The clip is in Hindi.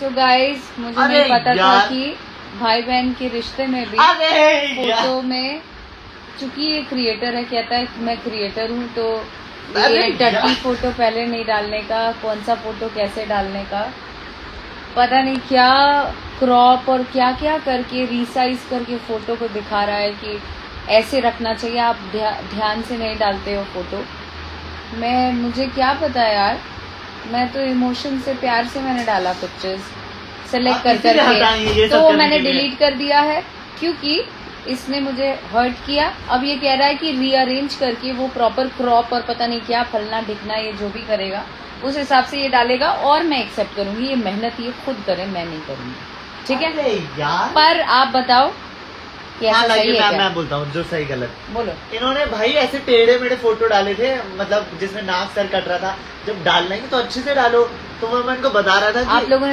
सो गाइस मुझे नहीं पता था कि भाई बहन के रिश्ते में भी फ़ोटो में चूँकि ये क्रिएटर है कहता है मैं क्रिएटर हूँ तो ये फ़ोटो पहले नहीं डालने का कौन सा फ़ोटो कैसे डालने का? पता नहीं क्या क्रॉप और क्या क्या करके रिसाइज करके फ़ोटो को दिखा रहा है कि ऐसे रखना चाहिए आप ध्या, ध्यान से नहीं डालते हो फ़ोटो मैं मुझे क्या पता यार? मैं तो इमोशन से प्यार से मैंने डाला पिक्चर्स सेलेक्ट कर करके। तो वो मैंने डिलीट कर दिया है क्योंकि इसने मुझे हर्ट किया। अब ये कह रहा है कि रीअरेंज करके वो प्रॉपर क्रॉप और पता नहीं क्या फलना ढिकना ये जो भी करेगा उस हिसाब से ये डालेगा और मैं एक्सेप्ट करूँगी। ये मेहनत ये खुद करे मैं नहीं करूँगी। ठीक है? यार। पर आप बताओ कि हाँ सही मैं मैं बोलता हूँ जो सही गलत। बोलो। इन्होंने भाई ऐसे टेढ़े मेढ़े फ़ोटो डाले थे मतलब जिसमें नाक सर कट रहा था जब डालना है तो अच्छे से डालो। तो मैं इनको बता रहा था आप लोगों ने